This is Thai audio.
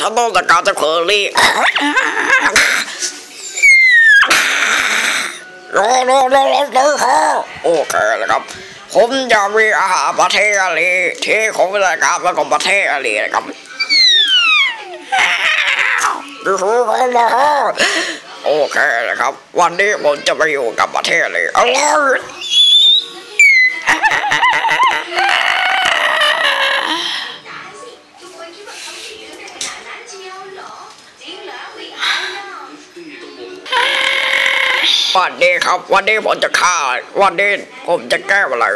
ฉันต้องจัดการเจ้าเคอรี่รอรอรอรอรอฮะโอเคเลยครับผมจะมีอาหารประเทศอะไรที่ของรายการแล้วก็ประเทศอะไรนะครับดูกันนะฮะโอเคนะครับ วันนี้ผมจะไปอยู่กับประเทศเลยเอาเลย วันนี้ครับ วันนี้ผมจะฆ่า วันนี้ผมจะแก้อะไร